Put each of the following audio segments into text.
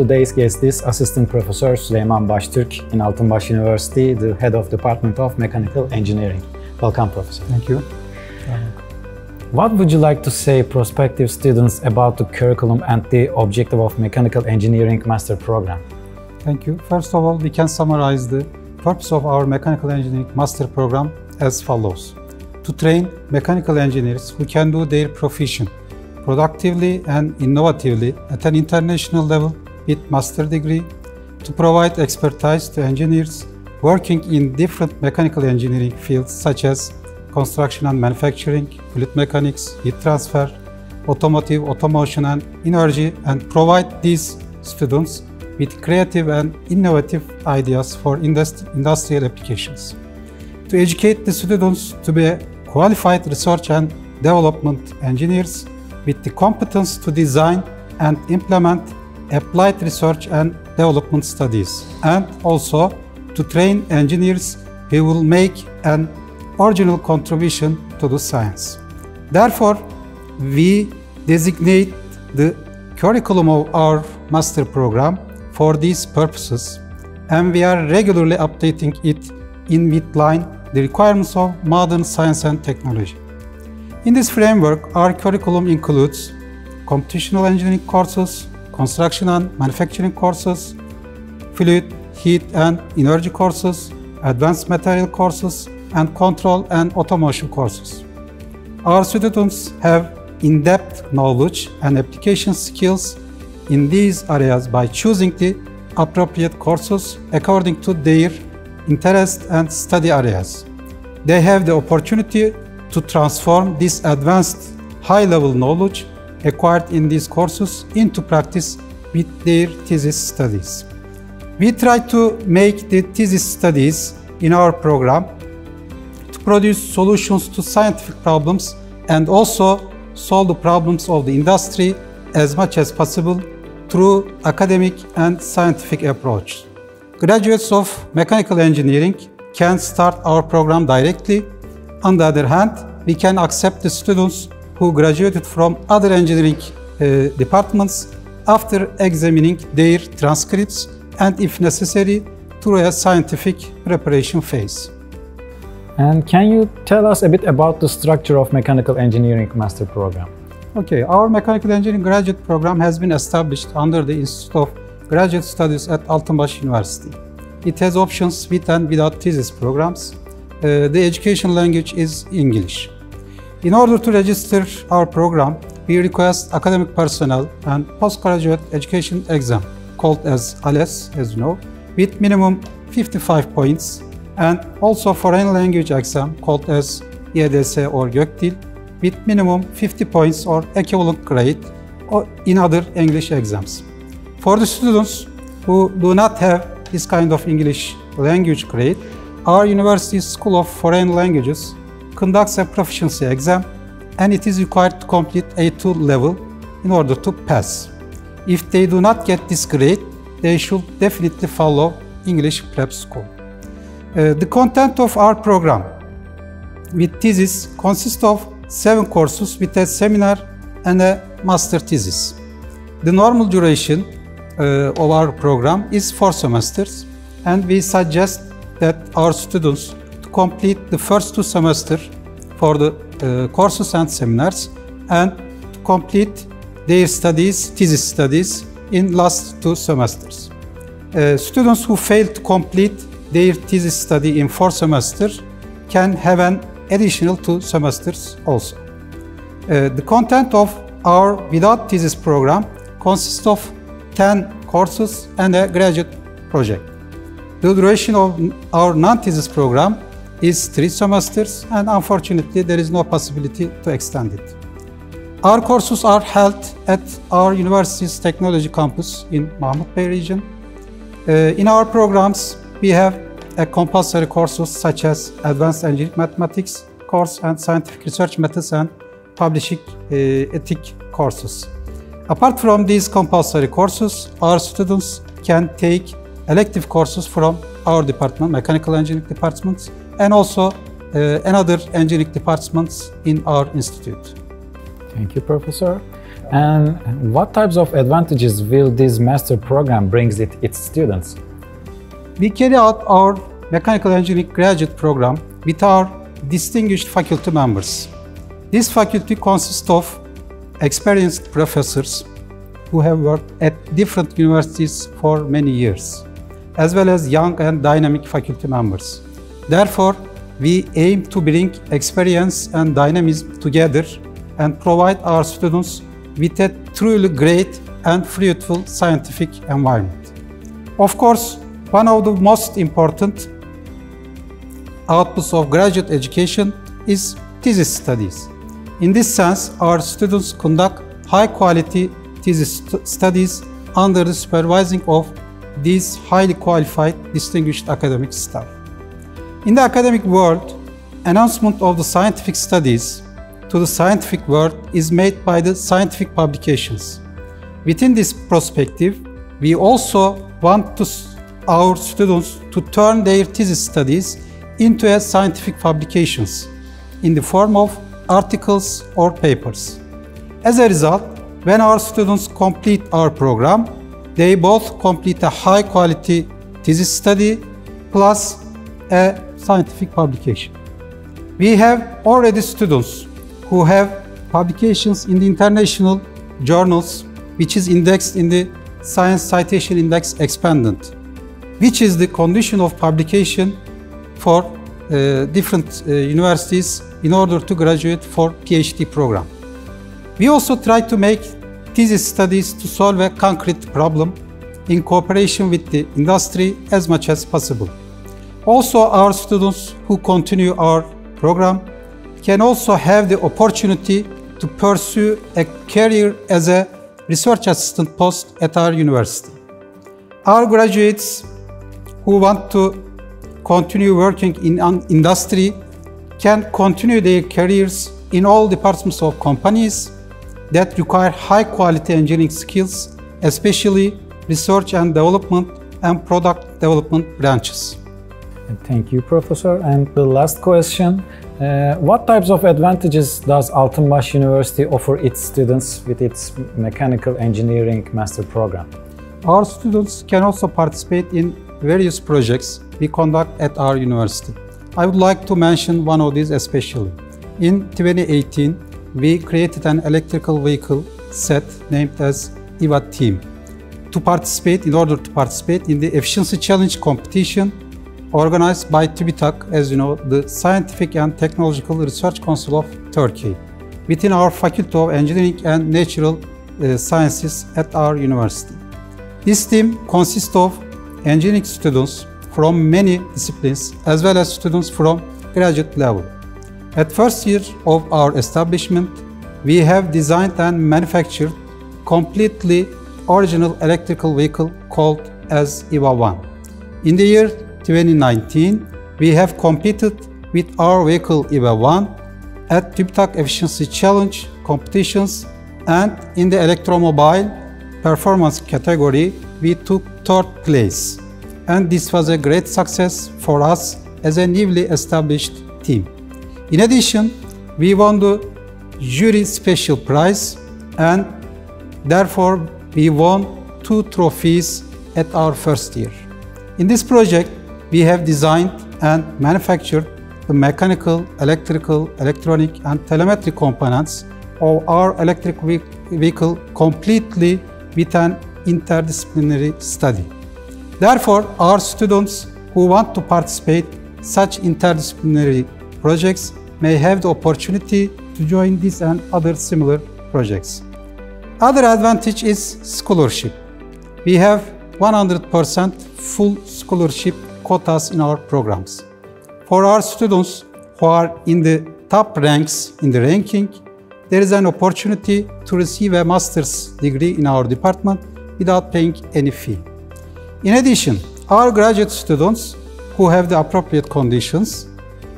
today's guest is Assistant Professor Süleyman Baştürk in Altınbaş University, the head of Department of Mechanical Engineering. Welcome, Professor. Thank you. What would you like to say prospective students about the curriculum and the objective of Mechanical Engineering Master Program? Thank you. First of all, we can summarize the purpose of our Mechanical Engineering Master Program as follows. To train mechanical engineers who can do their profession productively and innovatively at an international level with master degree, to provide expertise to engineers working in different mechanical engineering fields such as construction and manufacturing, fluid mechanics, heat transfer, automotive, automotion and energy and provide these students with creative and innovative ideas for industri industrial applications. To educate the students to be qualified research and development engineers with the competence to design and implement applied research and development studies and also to train engineers who will make an original contribution to the science. Therefore, we designate the curriculum of our master program for these purposes and we are regularly updating it in with line the requirements of modern science and technology. In this framework, our curriculum includes computational engineering courses, construction and manufacturing courses, fluid, heat and energy courses, advanced material courses, and control and automation courses. Our students have in-depth knowledge and application skills in these areas by choosing the appropriate courses according to their interest and study areas. They have the opportunity to transform this advanced high-level knowledge acquired in these courses into practice with their thesis studies. We try to make the thesis studies in our program to produce solutions to scientific problems and also solve the problems of the industry as much as possible through academic and scientific approach. Graduates of mechanical engineering can start our program directly. On the other hand, we can accept the students who graduated from other engineering uh, departments after examining their transcripts and if necessary through a scientific preparation phase. And can you tell us a bit about the structure of Mechanical Engineering Master Program? Okay, our Mechanical Engineering Graduate Program has been established under the Institute of Graduate Studies at Altınbaş University. It has options with and without thesis programs. Uh, the education language is English. In order to register our program, we request academic personnel and postgraduate education exam, called as ALES, as you know, with minimum 55 points and also foreign language exam called as YDS or YÖKDİL with minimum 50 points or equivalent grade or in other English exams. For the students who do not have this kind of English language grade, our University School of Foreign Languages conducts a proficiency exam and it is required to complete A2 level in order to pass. If they do not get this grade, they should definitely follow English prep school. Uh, the content of our program with thesis consists of seven courses with a seminar and a master thesis. The normal duration uh, of our program is four semesters and we suggest that our students complete the first two semesters for the uh, courses and seminars and to complete their studies, thesis studies in last two semesters. Uh, students who fail to complete their thesis study in four semesters can have an additional two semesters also. Uh, the content of our without thesis program consists of 10 courses and a graduate project. The duration of our non-thesis program is three semesters and unfortunately there is no possibility to extend it. Our courses are held at our university's technology campus in Mahmut Bey region. Uh, in our programs, we have a compulsory courses such as Advanced Engineering Mathematics course and Scientific Research Methods and Publishing uh, Ethic courses. Apart from these compulsory courses, our students can take elective courses from our department, mechanical engineering departments, and also uh, another engineering departments in our institute. Thank you, Professor. And what types of advantages will this master program brings it its students? We carry out our mechanical engineering graduate program with our distinguished faculty members. This faculty consists of experienced professors who have worked at different universities for many years, as well as young and dynamic faculty members. Therefore, we aim to bring experience and dynamism together and provide our students with a truly great and fruitful scientific environment. Of course, one of the most important outputs of graduate education is thesis studies. In this sense, our students conduct high-quality thesis st studies under the supervising of these highly qualified, distinguished academic staff. In the academic world, announcement of the scientific studies to the scientific world is made by the scientific publications. Within this perspective, we also want to, our students to turn their thesis studies into a scientific publications in the form of articles or papers. As a result, when our students complete our program, they both complete a high quality thesis study plus a scientific publication. We have already students who have publications in the international journals which is indexed in the Science Citation Index Expanded, which is the condition of publication for uh, different uh, universities in order to graduate for PhD program. We also try to make thesis studies to solve a concrete problem in cooperation with the industry as much as possible. Also, our students who continue our program can also have the opportunity to pursue a career as a research assistant post at our university. Our graduates who want to continue working in an industry can continue their careers in all departments of companies that require high quality engineering skills, especially research and development and product development branches. Thank you, Professor. And the last question, uh, what types of advantages does Altınbaş University offer its students with its mechanical engineering master program? Our students can also participate in various projects we conduct at our university. I would like to mention one of these especially. In 2018, we created an electrical vehicle set named as EVA Team to participate, in order to participate in the efficiency challenge competition organized by TÜBİTAK, as you know, the Scientific and Technological Research Council of Turkey, within our Faculty of Engineering and Natural uh, Sciences at our university. This team consists of engineering students from many disciplines as well as students from graduate level. At first year of our establishment, we have designed and manufactured completely original electrical vehicle called as EVA-1. In the year 2019, we have competed with our vehicle EVA-1 at TÜBİTAK Efficiency Challenge competitions and in the electromobile performance category, we took third place. And this was a great success for us as a newly established team. In addition, we won the jury special prize and therefore we won two trophies at our first year. In this project, we have designed and manufactured the mechanical, electrical, electronic and telemetry components of our electric vehicle completely with an interdisciplinary study. Therefore, our students who want to participate such interdisciplinary projects may have the opportunity to join this and other similar projects. Other advantage is scholarship. We have 100% full scholarship quotas in our programs. For our students who are in the top ranks in the ranking, there is an opportunity to receive a master's degree in our department without paying any fee. In addition, our graduate students who have the appropriate conditions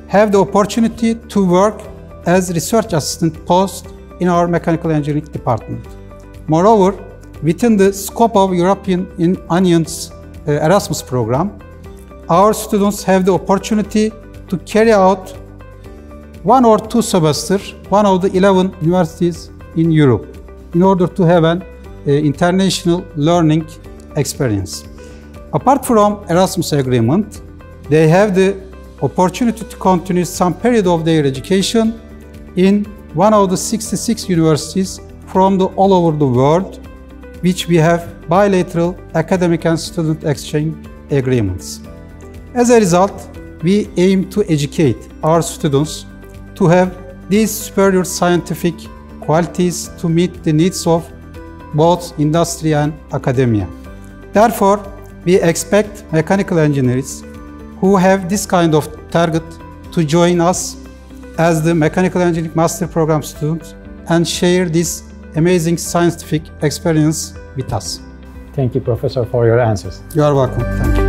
have the opportunity to work as research assistant post in our mechanical engineering department. Moreover, within the scope of European Union's uh, Erasmus program, our students have the opportunity to carry out one or two semesters, one of the 11 universities in Europe. in order to have an uh, international learning experience. Apart from Erasmus agreement, they have the opportunity to continue some period of their education in one of the 66 universities from the all over the world, which we have bilateral academic and student exchange agreements. As a result, we aim to educate our students to have these superior scientific qualities to meet the needs of both industry and academia. Therefore, we expect mechanical engineers who have this kind of target to join us as the Mechanical Engineering Master Program students and share this amazing scientific experience with us. Thank you, Professor, for your answers. You are welcome. Thank you.